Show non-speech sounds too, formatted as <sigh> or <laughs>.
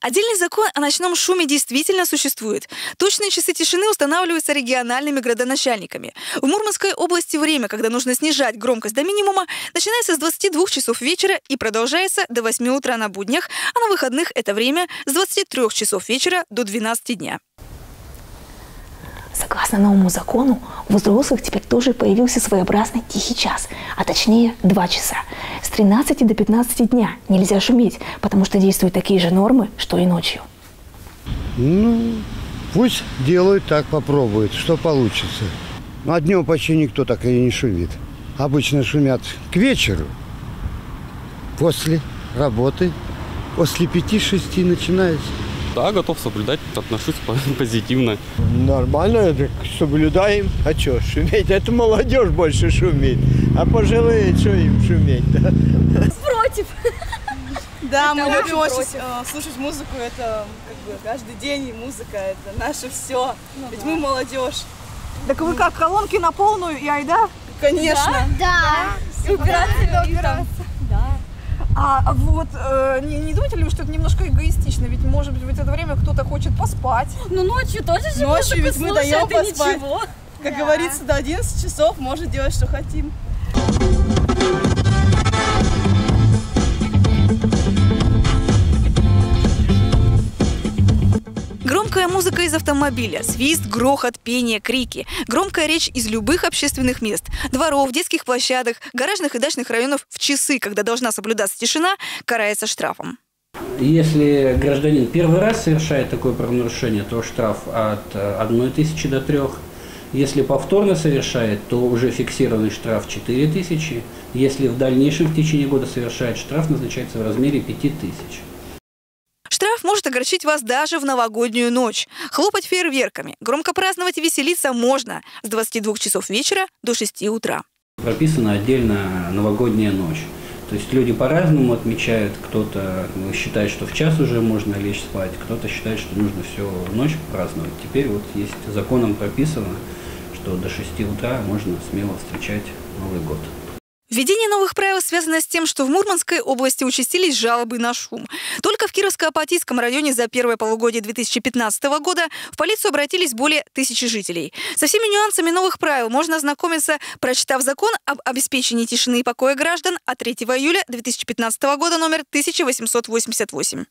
Отдельный закон о ночном шуме действительно существует. Точные часы тишины устанавливаются региональными градоначальниками. В Мурманской области время, когда нужно снижать громкость до минимума, начинается с 22 часов вечера и продолжается до 8 утра на буднях, а на выходных это время с 23 часов вечера до 12 дня. Согласно новому закону, у взрослых теперь тоже появился своеобразный тихий час, а точнее 2 часа. С 13 до 15 дня нельзя шуметь, потому что действуют такие же нормы, что и ночью. Ну, пусть делают так, попробуют, что получится. Ну, а днем почти никто так и не шумит. Обычно шумят к вечеру, после работы, после пяти-шести начинается. Да, готов соблюдать, отношусь <laughs> позитивно. Нормально, так соблюдаем. А что, шуметь? Это молодежь больше шумит. А пожилые, что им шуметь-то? Против. Да, мы любим очень э, слушать музыку, это как бы каждый день музыка, это наше все. Ведь мы молодежь. Так вы как, колонки на полную и айда? Конечно. Да. И убираться, и там А вот э, не, не думаете ли вы, что это немножко эгоистично? Ведь, может быть, в это время кто-то хочет поспать. Ну, ночью тоже же Ночью ведь мы даем поспать. ничего. Как говорится, до 11 часов можно делать, что хотим. Громкая музыка из автомобиля, свист, грохот, пение, крики. Громкая речь из любых общественных мест. Дворов, детских площадок, гаражных и дачных районов в часы, когда должна соблюдаться тишина, карается штрафом. Если гражданин первый раз совершает такое правонарушение, то штраф от 1 тысячи до 3. Если повторно совершает, то уже фиксированный штраф 4 тысячи. Если в дальнейшем в течение года совершает, штраф назначается в размере 5 тысяч. Штраф может огорчить вас даже в новогоднюю ночь. Хлопать фейерверками, громко праздновать и веселиться можно с 22 часов вечера до 6 утра. Прописана отдельно новогодняя ночь. То есть люди по-разному отмечают. Кто-то ну, считает, что в час уже можно лечь спать, кто-то считает, что нужно всю ночь праздновать. Теперь вот есть законом прописано, что до 6 утра можно смело встречать Новый год. Введение новых правил связано с тем, что в Мурманской области участились жалобы на шум. Только в Кировско-Апатийском районе за первое полугодие 2015 года в полицию обратились более тысячи жителей. Со всеми нюансами новых правил можно ознакомиться, прочитав закон об обеспечении тишины и покоя граждан от 3 июля 2015 года номер 1888.